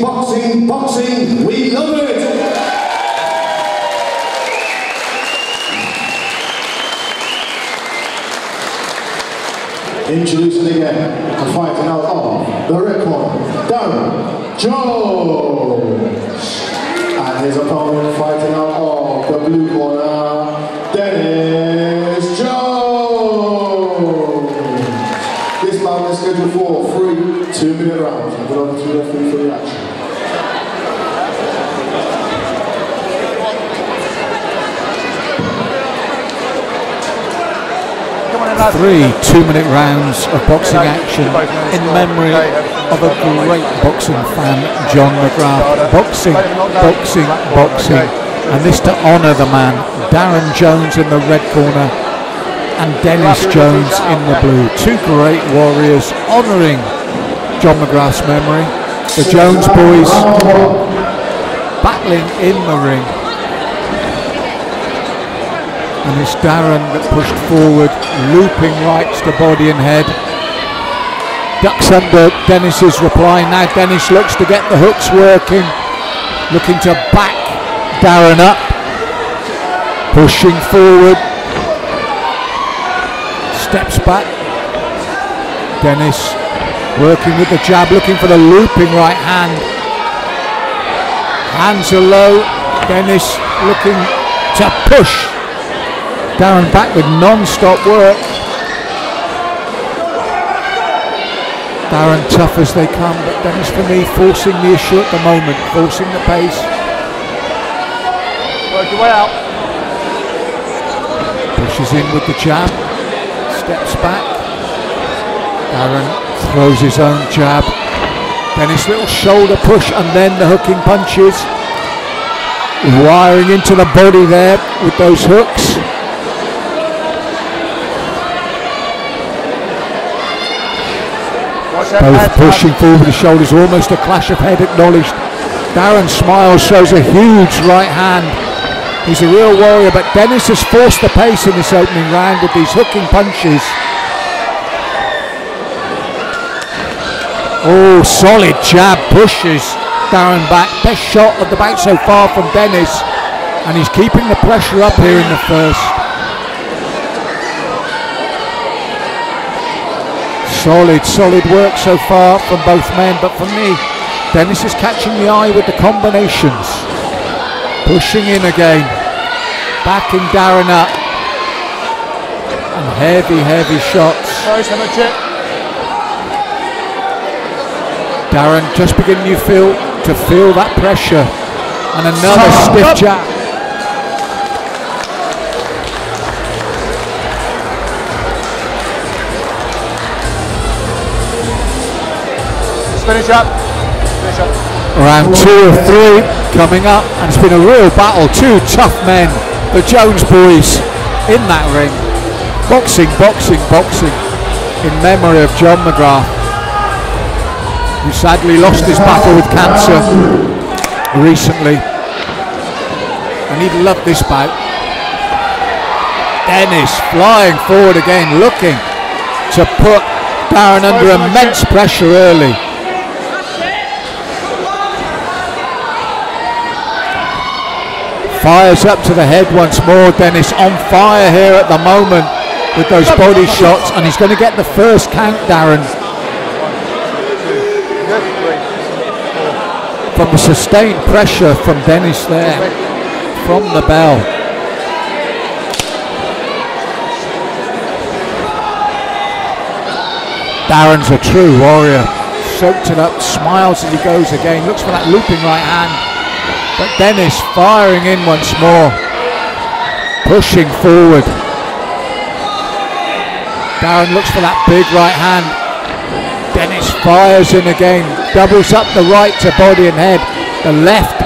Boxing, boxing, we love it! Introducing again, and fighting out of the record, Darren Jones. And his opponent Three two-minute rounds of boxing action in memory of a great boxing fan, John McGrath. Boxing, boxing, boxing. And this to honour the man, Darren Jones in the red corner and Dennis Jones in the blue. Two great warriors honouring John McGrath's memory. The Jones boys battling in the ring. And it's Darren that pushed forward, looping rights to body and head. Ducks under Dennis's reply. Now Dennis looks to get the hooks working, looking to back Darren up. Pushing forward. Steps back. Dennis working with the jab, looking for the looping right hand. Hands are low. Dennis looking to push. Darren back with non-stop work. Darren tough as they come, but Dennis for me forcing the issue at the moment, forcing the pace. Work your way out. Pushes in with the jab, steps back. Darren throws his own jab. Dennis little shoulder push and then the hooking punches. Wiring into the body there with those hooks. Watch that Both pushing forward, the shoulders, almost a clash of head acknowledged. Darren smiles, shows a huge right hand. He's a real warrior, but Dennis has forced the pace in this opening round with these hooking punches. Oh, solid jab pushes Darren back. Best shot of the bout so far from Dennis, and he's keeping the pressure up here in the first. Solid, solid work so far from both men, but for me, Dennis is catching the eye with the combinations. Pushing in again, backing Darren up, and heavy, heavy shots. First hammer chip. Darren just beginning you feel to feel that pressure, and another stiff jab. Finish up. Finish up. Round two of three coming up, and it's been a real battle. Two tough men, the Jones boys, in that ring. Boxing, boxing, boxing, in memory of John McGrath, who sadly lost his battle with cancer recently. And he loved this bout. Dennis flying forward again, looking to put Darren under immense pressure early. Fires up to the head once more. Dennis on fire here at the moment with those body shots, and he's going to get the first count, Darren. From the sustained pressure from Dennis there, from the bell. Darren's a true warrior. Soaked it up, smiles as he goes again, looks for that looping right hand. But Dennis firing in once more, pushing forward. Darren looks for that big right hand. Dennis fires in again, doubles up the right to body and head. The left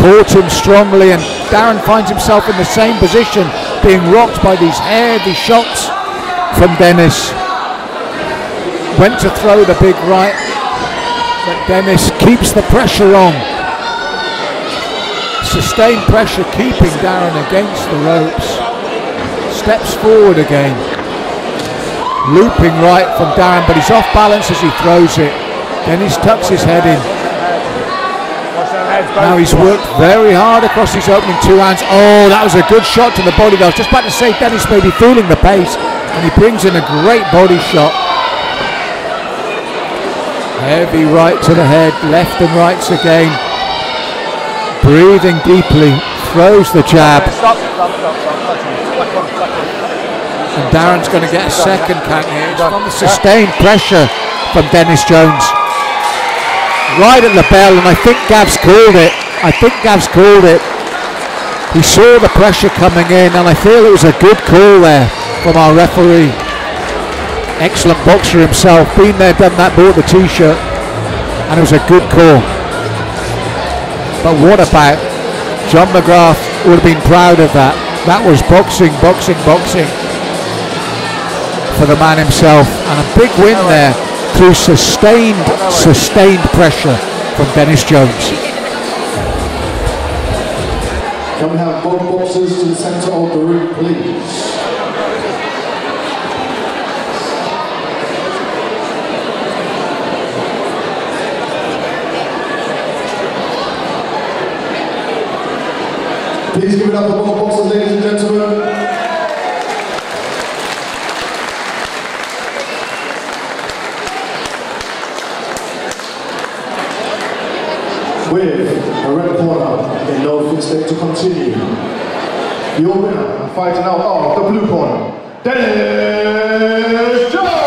caught him strongly, and Darren finds himself in the same position, being rocked by these heavy shots from Dennis. Went to throw the big right, but Dennis keeps the pressure on. Sustained pressure keeping Darren against the ropes. Steps forward again. Looping right from Darren, but he's off balance as he throws it. Dennis tucks his head in. Now he's worked very hard across his opening two hands. Oh, that was a good shot to the body. I was just about to say Dennis may be feeling the pace, and he brings in a great body shot. Heavy right to the head, left and rights again. Breathing deeply, throws the jab. And Darren's going to get a second count here. It's from the sustained pressure from Dennis Jones. Right at the bell, and I think Gav's called it. I think Gav's called it. He saw the pressure coming in, and I feel it was a good call there from our referee. Excellent boxer himself, been there, done that, bought the t-shirt, and it was a good call. But what about John McGrath would have been proud of that. That was boxing, boxing, boxing for the man himself, and a big win there through sustained, sustained pressure from Dennis Jones. Can we have both boxers to the centre of the ring, please? Please give it up for both boxers, ladies and gentlemen. With the red corner in no state to continue. Your winner, fighting out of the blue corner, Dennis Jones!